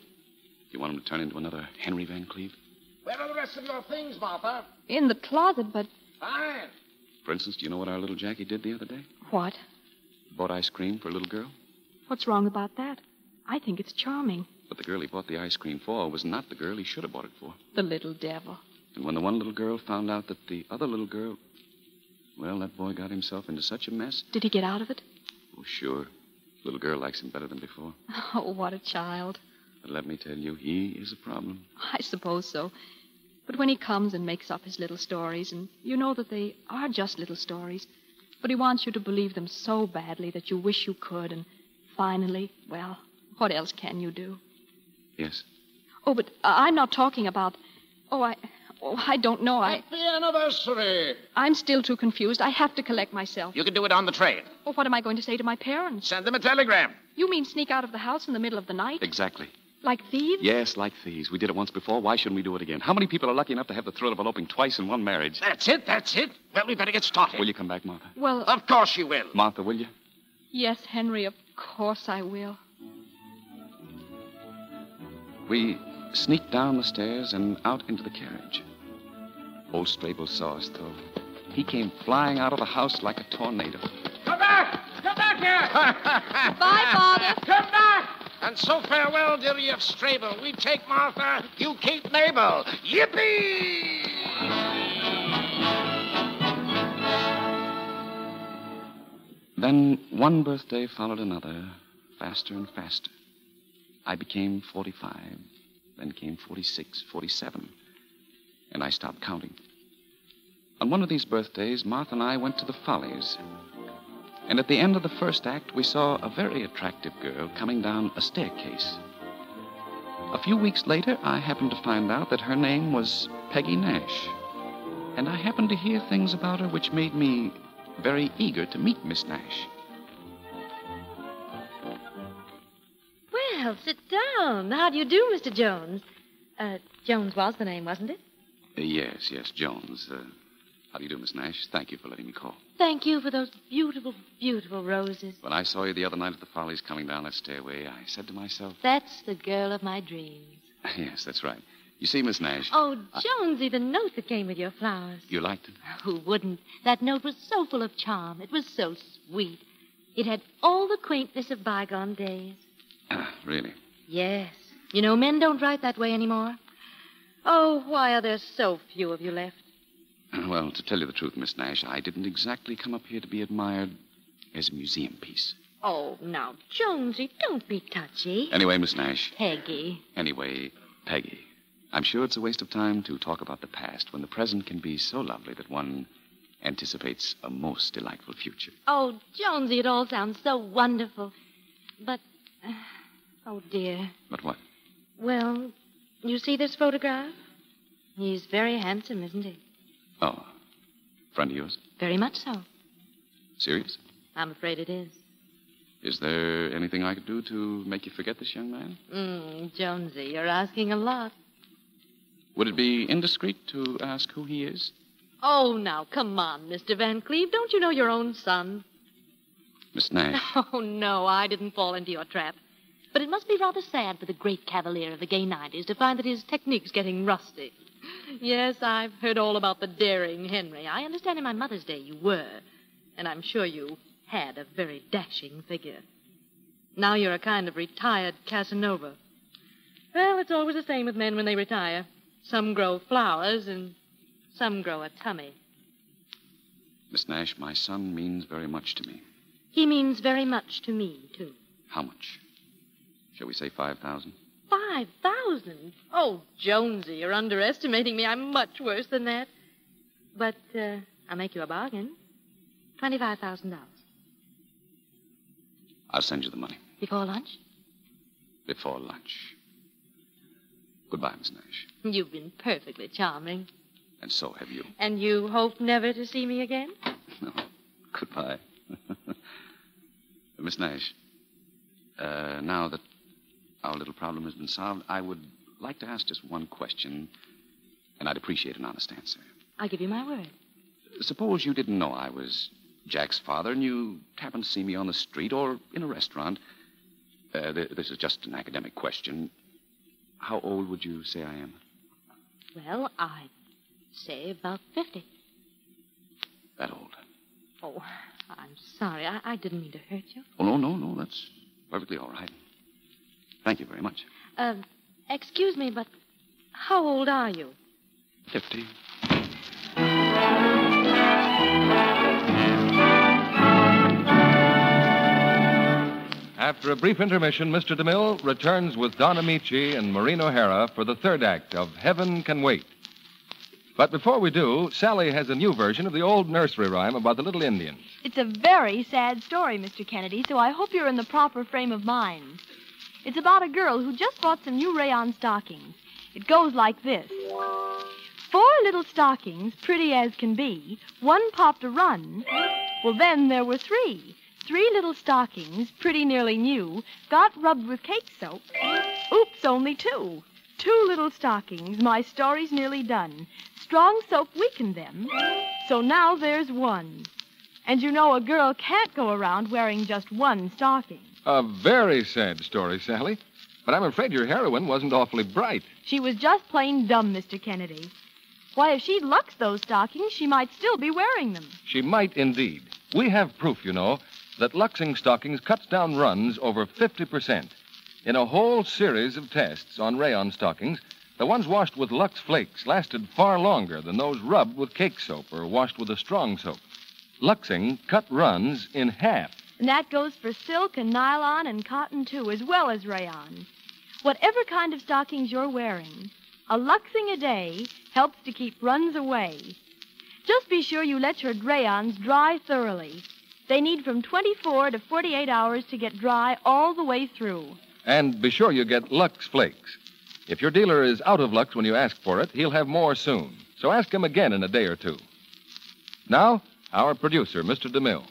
You want him to turn into another Henry Van Cleve? Where are the rest of your things, Martha? In the closet, but Fine. For instance, do you know what our little Jackie did the other day? what? bought ice cream for a little girl? What's wrong about that? I think it's charming. But the girl he bought the ice cream for was not the girl he should have bought it for. The little devil. And when the one little girl found out that the other little girl. Well, that boy got himself into such a mess. Did he get out of it? Oh, sure. Little girl likes him better than before. Oh, what a child. But let me tell you, he is a problem. I suppose so. But when he comes and makes up his little stories, and you know that they are just little stories, but he wants you to believe them so badly that you wish you could, and finally, well, what else can you do? Yes. Oh, but uh, I'm not talking about. Oh, I. Oh, I don't know. I. Happy anniversary. I'm still too confused. I have to collect myself. You can do it on the train. Well, what am I going to say to my parents? Send them a telegram. You mean sneak out of the house in the middle of the night? Exactly. Like thieves? Yes, like thieves. We did it once before. Why shouldn't we do it again? How many people are lucky enough to have the thrill of eloping twice in one marriage? That's it, that's it. Well, we better get started. Will you come back, Martha? Well, Of course you will. Martha, will you? yes, Henry, of course I will. We sneaked down the stairs and out into the carriage. Old Strable saw us, though. He came flying out of the house like a tornado. Come back! Come back here! Bye, Father. Come back! And so farewell, dearie of Strable. We take Martha, you keep Mabel. Yippee! Then one birthday followed another, faster and faster. I became 45, then came 46, 47, and I stopped counting. On one of these birthdays, Martha and I went to the Follies. And at the end of the first act, we saw a very attractive girl coming down a staircase. A few weeks later, I happened to find out that her name was Peggy Nash. And I happened to hear things about her which made me very eager to meet Miss Nash. Well, sit down. How do you do, Mr. Jones? Uh, Jones was the name, wasn't it? Uh, yes, yes, Jones. Uh, how do you do, Miss Nash? Thank you for letting me call. Thank you for those beautiful, beautiful roses. When I saw you the other night at the Follies coming down that stairway, I said to myself, That's the girl of my dreams. yes, that's right. You see, Miss Nash, Oh, Jonesy, the note that came with your flowers. you liked it? Who wouldn't? That note was so full of charm. It was so sweet. It had all the quaintness of bygone days. Ah, really? Yes. You know, men don't write that way anymore. Oh, why are there so few of you left? Well, to tell you the truth, Miss Nash, I didn't exactly come up here to be admired as a museum piece. Oh, now, Jonesy, don't be touchy. Anyway, Miss Nash, Peggy. anyway, Peggy, I'm sure it's a waste of time to talk about the past when the present can be so lovely that one anticipates a most delightful future. Oh, Jonesy, it all sounds so wonderful. But, uh, oh, dear. But what? Well, you see this photograph? He's very handsome, isn't he? Oh, friend of yours? Very much so. Serious? I'm afraid it is. Is there anything I could do to make you forget this young man? Mm, Jonesy, you're asking a lot. Would it be indiscreet to ask who he is? Oh, now, come on, Mr. Van Cleve. Don't you know your own son? Miss Nash. Oh, no, I didn't fall into your trap. But it must be rather sad for the great cavalier of the gay 90s to find that his technique's getting rusty. Yes, I've heard all about the daring Henry. I understand in my mother's day you were. And I'm sure you had a very dashing figure. Now you're a kind of retired Casanova. Well, it's always the same with men when they retire. Some grow flowers and some grow a tummy. Miss Nash, my son means very much to me. He means very much to me, too. How much? Shall we say 5,000? Five thousand? Oh, Jonesy, you're underestimating me. I'm much worse than that. But uh, I'll make you a bargain. Twenty-five thousand dollars. I'll send you the money Before lunch? before lunch. Goodbye, Miss Nash. You've been perfectly charming. And so have you. And you hope never to see me again? No. Goodbye. Miss Nash, uh, now that our little problem has been solved, I would like to ask just one question, and I'd appreciate an honest answer. I'll give you my word. Suppose you didn't know I was Jack's father, and you happened to see me on the street or in a restaurant. Uh, th- this is just an academic question. How old would you say I am? Well, I'd say about fifty. That old. Oh, I'm sorry. I, I didn't mean to hurt you. Oh, no, no, no. That's perfectly all right. Thank you very much. Uh, excuse me, but how old are you? Fifty. After a brief intermission, Mr. DeMille returns with Don Ameche and Maureen O'Hara for the third act of Heaven Can Wait. But before we do, Sally has a new version of the old nursery rhyme about the little Indians. It's a very sad story, Mr. Kennedy, so I hope you're in the proper frame of mind. It's about a girl who just bought some new rayon stockings. It goes like this Four little stockings, pretty as can be, one popped a run. Well, then there were three. Three little stockings, pretty nearly new, got rubbed with cake soap. Oops, only two. Two little stockings, my story's nearly done. Strong soap weakened them, so now there's one. And you know a girl can't go around wearing just one stocking. A very sad story, Sally. But I'm afraid your heroine wasn't awfully bright. She was just plain dumb, Mr. Kennedy. Why, if she'd luxed those stockings, she might still be wearing them. She might indeed. We have proof, you know, that luxing stockings cuts down runs over 50%. In a whole series of tests on rayon stockings, the ones washed with Lux Flakes lasted far longer than those rubbed with cake soap or washed with a strong soap. Luxing cut runs in half. And that goes for silk and nylon and cotton, too, as well as rayon. Whatever kind of stockings you're wearing, a luxing a day helps to keep runs away. Just be sure you let your rayons dry thoroughly. They need from 24 to 48 hours to get dry all the way through. And be sure you get Lux Flakes. If your dealer is out of Lux when you ask for it, he'll have more soon. So ask him again in a day or two. Now, our producer, Mr. DeMille.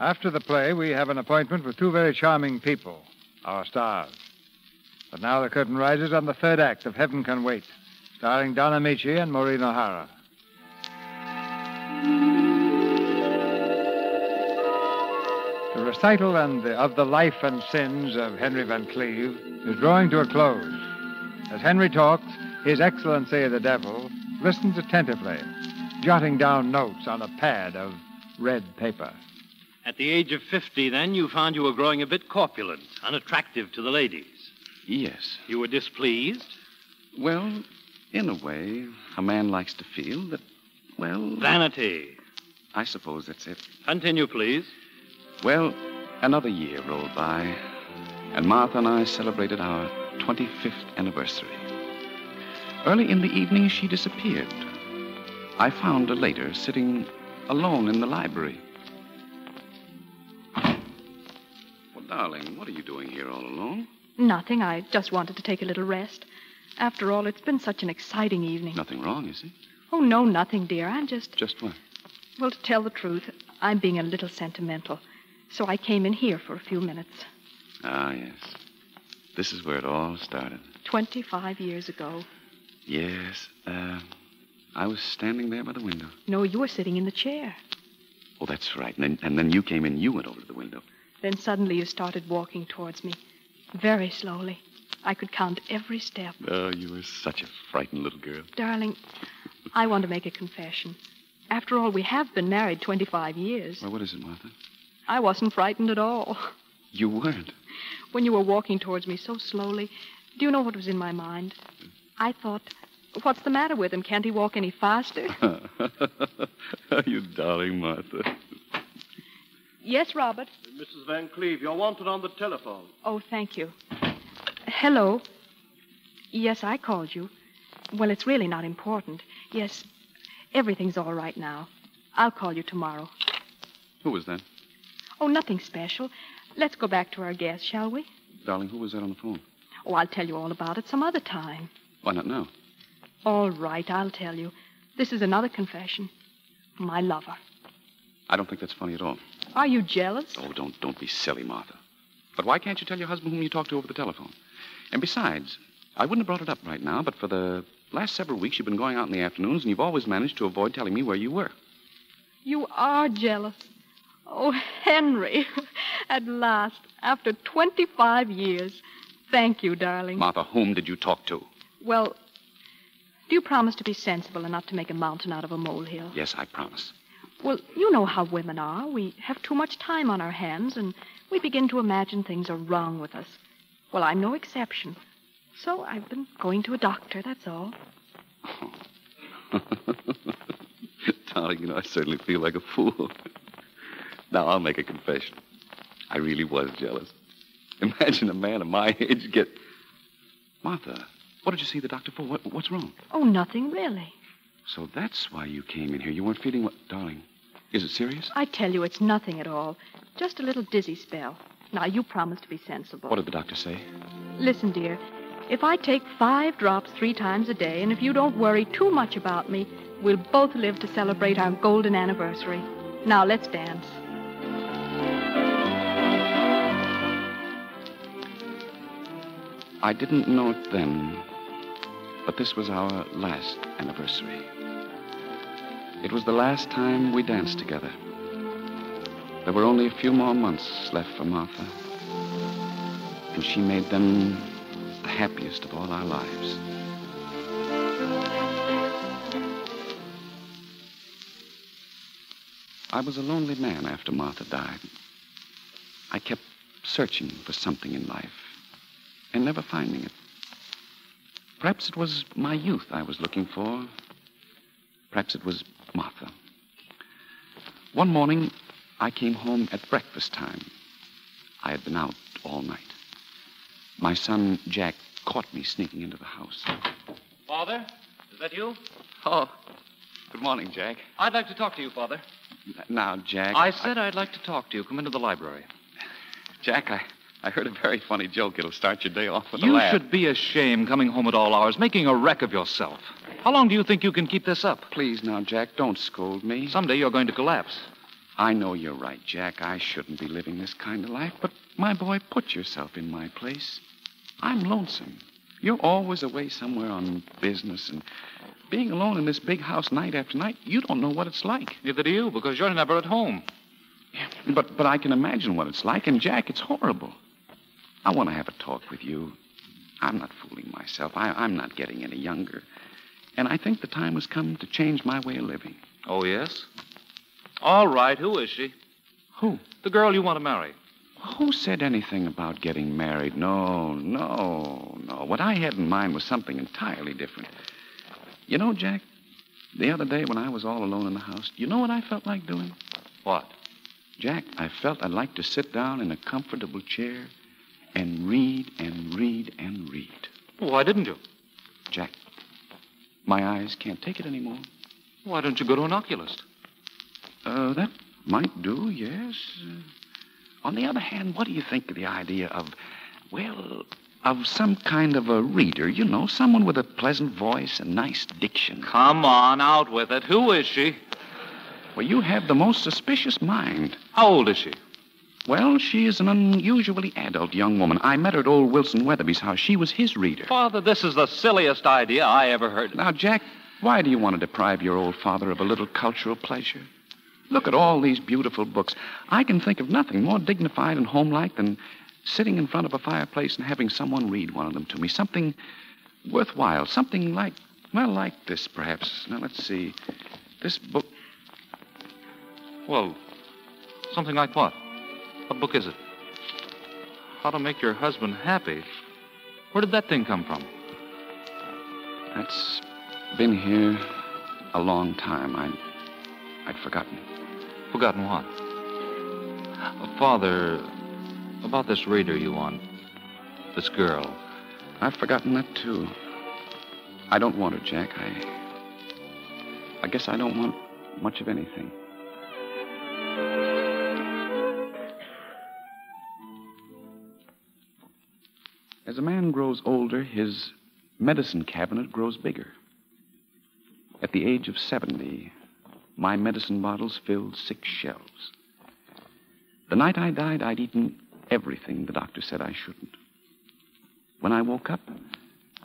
After the play, we have an appointment with two very charming people, our stars. But now the curtain rises on the third act of Heaven Can Wait, starring Don Ameche and Maureen O'Hara. The recital and the, of the life and sins of Henry Van Cleve is drawing to a close. As Henry talks, His Excellency the Devil listens attentively, jotting down notes on a pad of red paper. At the age of 50, then, you found you were growing a bit corpulent, unattractive to the ladies. Yes. You were displeased? Well, in a way, a man likes to feel that, well. Vanity. I suppose that's it. Continue, please. Well, another year rolled by, and Martha and I celebrated our 25th anniversary. Early in the evening, she disappeared. I found her later sitting alone in the library. Darling, what are you doing here all alone? Nothing. I just wanted to take a little rest. After all, it's been such an exciting evening. Nothing wrong, is it? Oh, no, nothing, dear. I'm just. Just what? Well, to tell the truth, I'm being a little sentimental. So I came in here for a few minutes. Ah, yes. This is where it all started. 25 years ago. Yes. Uh, I was standing there by the window. No, you were sitting in the chair. Oh, that's right. And then, and then you came in. You went over to the window. Then suddenly you started walking towards me. Very slowly. I could count every step. Oh, you were such a frightened little girl. Darling, I want to make a confession. After all, we have been married 25 years. Well, what is it, Martha? I wasn't frightened at all. You weren't. When you were walking towards me so slowly, do you know what was in my mind? I thought, what's the matter with him? Can't he walk any faster? you darling Martha. Yes, Robert. Mrs. Van Cleve, you're wanted on the telephone. Oh, thank you. Hello. Yes, I called you. Well, it's really not important. Yes, everything's all right now. I'll call you tomorrow. Who was that? Oh, nothing special. Let's go back to our guest, shall we? Darling, who was that on the phone? Oh, I'll tell you all about it some other time. Why not now? All right, I'll tell you. This is another confession. My lover. I don't think that's funny at all. Are you jealous? Oh, don't don't be silly, Martha. But why can't you tell your husband whom you talked to over the telephone? And besides, I wouldn't have brought it up right now, but for the last several weeks you've been going out in the afternoons, and you've always managed to avoid telling me where you were. You are jealous. Oh, Henry. At last, after 25 years. Thank you, darling. Martha, whom did you talk to? Well, do you promise to be sensible and not to make a mountain out of a molehill? Yes, I promise. Well, you know how women are. We have too much time on our hands, and we begin to imagine things are wrong with us. Well, I'm no exception. So I've been going to a doctor, that's all. Darling, you know, I certainly feel like a fool. now, I'll make a confession. I really was jealous. Imagine a man of my age get. Martha, what did you see the doctor for? What, what's wrong? Oh, nothing really. So that's why you came in here. You weren't feeling what. Darling, is it serious? I tell you, it's nothing at all. Just a little dizzy spell. Now, you promise to be sensible. What did the doctor say? Listen, dear. If I take five drops three times a day, and if you don't worry too much about me, we'll both live to celebrate our golden anniversary. Now, let's dance. I didn't know it then, but this was our last anniversary. It was the last time we danced together. There were only a few more months left for Martha, and she made them the happiest of all our lives. I was a lonely man after Martha died. I kept searching for something in life and never finding it. Perhaps it was my youth I was looking for. Perhaps it was Martha. One morning, I came home at breakfast time. I had been out all night. My son, Jack, caught me sneaking into the house. Father, is that you? Oh, good morning, Jack. I'd like to talk to you, Father. Now, Jack. I said I... would like to talk to you. Come into the library. Jack, I, I heard a very funny joke. It'll start your day off with you a laugh. You should be ashamed coming home at all hours, making a wreck of yourself. How long do you think you can keep this up? Please, now, Jack, don't scold me. Someday you're going to collapse. I know you're right, Jack. I shouldn't be living this kind of life. But, my boy, put yourself in my place. I'm lonesome. You're always away somewhere on business, and being alone in this big house night after night, you don't know what it's like. Neither do you, because you're never at home. But but I can imagine what it's like, and Jack, it's horrible. I want to have a talk with you. I'm not fooling myself. I, I'm not getting any younger. And I think the time has come to change my way of living. Oh, yes? All right. Who is she? Who? The girl you want to marry. Who said anything about getting married? No, no, no. What I had in mind was something entirely different. You know, Jack, the other day when I was all alone in the house, you know what I felt like doing? What? Jack, I felt I'd like to sit down in a comfortable chair and read and read and read. Why didn't you? Jack, my eyes can't take it anymore. Why don't you go to an oculist? Uh, that might do, yes. Uh, on the other hand, what do you think of the idea of, well, of some kind of a reader, you know, someone with a pleasant voice and nice diction? Come on, out with it. Who is she? Well, you have the most suspicious mind. How old is she? Well, she is an unusually adult young woman. I met her at old Wilson Weatherby's house. She was his reader. Father, this is the silliest idea I ever heard. Now, Jack, why do you want to deprive your old father of a little cultural pleasure? Look at all these beautiful books. I can think of nothing more dignified and homelike than sitting in front of a fireplace and having someone read one of them to me. Something worthwhile. Something like, well, like this, perhaps. Now, let's see. This book. Well, something like what? What book is it? How to Make Your Husband Happy. Where did that thing come from? That's been here a long time. I, I'd forgotten. Forgotten what? Father, about this reader you want. This girl. I've forgotten that, too. I don't want her, Jack. I. I guess I don't want much of anything. A man grows older, his medicine cabinet grows bigger. At the age of 70, my medicine bottles filled six shelves. The night I died, I'd eaten everything the doctor said I shouldn't. When I woke up,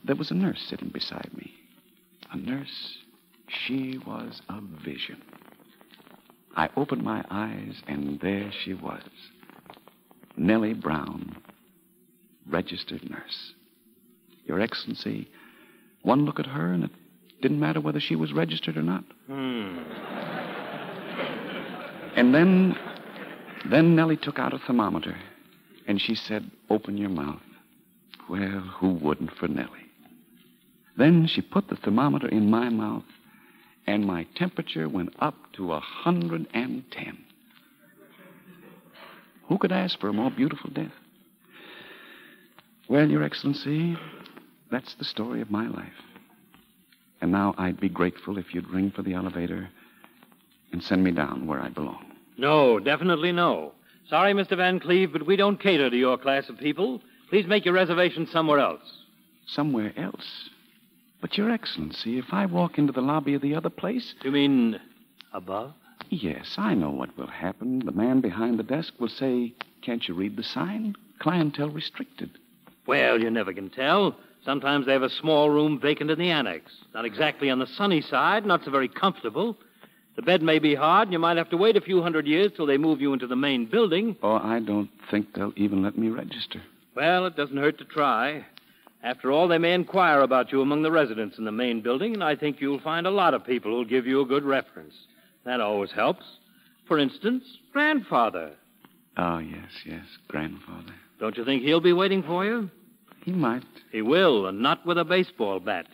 there was a nurse sitting beside me. A nurse. She was a vision. I opened my eyes, and there she was. Nellie Brown, registered nurse. Your Excellency, one look at her, and it didn't matter whether she was registered or not. Hmm. And then, then Nellie took out a thermometer, and she said, Open your mouth. Well, who wouldn't for Nellie? Then she put the thermometer in my mouth, and my temperature went up to a 110. Who could ask for a more beautiful death? Well, Your Excellency, that's the story of my life. And now I'd be grateful if you'd ring for the elevator and send me down where I belong. No, definitely no. Sorry, Mr. Van Cleve, but we don't cater to your class of people. Please make your reservation somewhere else. Somewhere else? But, Your Excellency, if I walk into the lobby of the other place. You mean above? Yes, I know what will happen. The man behind the desk will say, Can't you read the sign? Clientele restricted. Well, you never can tell. Sometimes they have a small room vacant in the annex. Not hmm. exactly on the sunny side, not so very comfortable. The bed may be hard, and you might have to wait a few hundred years till they move you into the main building. Oh, I don't think they'll even let me register. Well, it doesn't hurt to try. After all, they may inquire about you among the residents in the main building, and I think you'll find a lot of people who'll give you a good reference. That always helps. For instance, grandfather. Oh, yes, yes, grandfather. Don't you think he'll be waiting for you? He might. He will, and not with a baseball bat.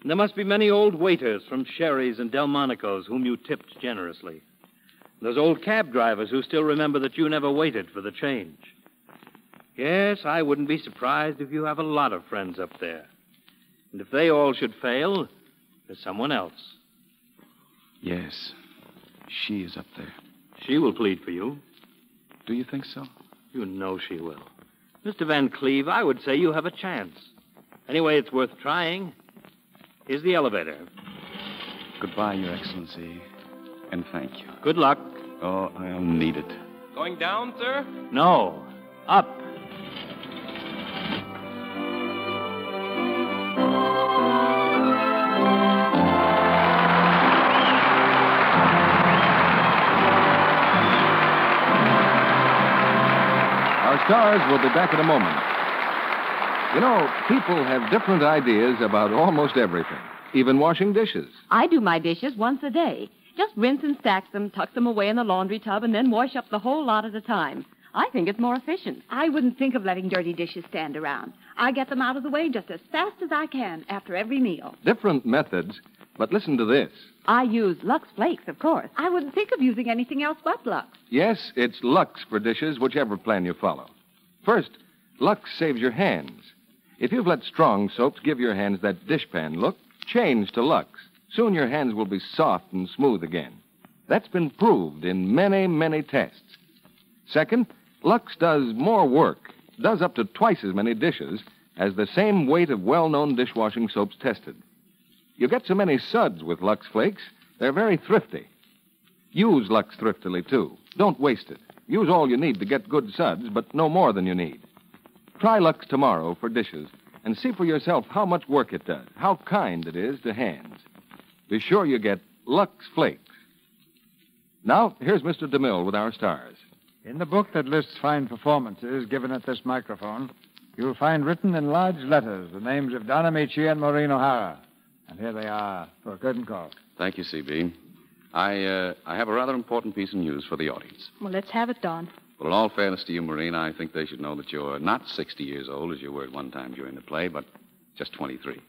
And there must be many old waiters from Sherry's and Delmonico's whom you tipped generously. Those old cab drivers who still remember that you never waited for the change. Yes, I wouldn't be surprised if you have a lot of friends up there. And if they all should fail, there's someone else. Yes, she is up there. She will plead for you. Do you think so? You know she will. Mr. Van Cleve, I would say you have a chance. Anyway, it's worth trying. Here's the elevator. Goodbye, Your Excellency, and thank you. Good luck. Oh, I'll need it. Going down, sir? No, up. Stars will be back in a moment. You know, people have different ideas about almost everything, even washing dishes. I do my dishes once a day. Just rinse and stack them, tuck them away in the laundry tub, and then wash up the whole lot at a time. I think it's more efficient. I wouldn't think of letting dirty dishes stand around. I get them out of the way just as fast as I can after every meal. Different methods, but listen to this. I use Lux Flakes, of course. I wouldn't think of using anything else but Lux. Yes, it's Lux for dishes, whichever plan you follow. First, Lux saves your hands. If you've let strong soaps give your hands that dishpan look, change to Lux. Soon your hands will be soft and smooth again. That's been proved in many, many tests. Second, Lux does more work, does up to twice as many dishes as the same weight of well known dishwashing soaps tested. You get so many suds with Lux Flakes, they're very thrifty. Use Lux thriftily, too. Don't waste it. Use all you need to get good suds, but no more than you need. Try Lux tomorrow for dishes and see for yourself how much work it does, how kind it is to hands. Be sure you get Lux Flakes. Now, here's Mr. DeMille with our stars. In the book that lists fine performances given at this microphone, you'll find written in large letters the names of Don Ameche and Maureen O'Hara. And here they are for a curtain call. Thank you, C.B. I, uh, I have a rather important piece of news for the audience. Well, let's have it, Don. Well, in all fairness to you, Maureen, I think they should know that you're not 60 years old, as you were at one time during the play, but just 23.